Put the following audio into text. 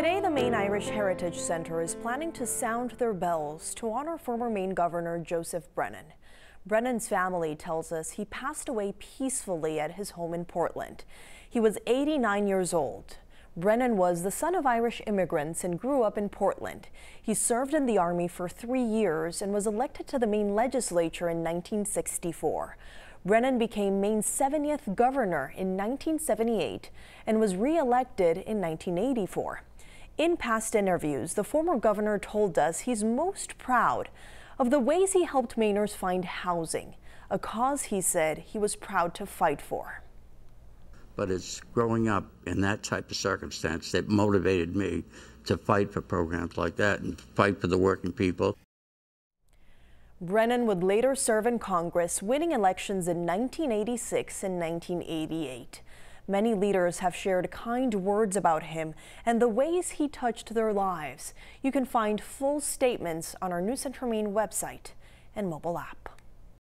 the Maine Irish Heritage Center is planning to sound their bells to honor former Maine Governor Joseph Brennan. Brennan's family tells us he passed away peacefully at his home in Portland. He was 89 years old. Brennan was the son of Irish immigrants and grew up in Portland. He served in the Army for three years and was elected to the Maine legislature in 1964. Brennan became Maine's 70th governor in 1978 and was re-elected in 1984. In past interviews, the former governor told us he's most proud of the ways he helped Mainers find housing, a cause he said he was proud to fight for. But it's growing up in that type of circumstance that motivated me to fight for programs like that and fight for the working people. Brennan would later serve in Congress, winning elections in 1986 and 1988. Many leaders have shared kind words about him and the ways he touched their lives. You can find full statements on our News Center Maine website and mobile app.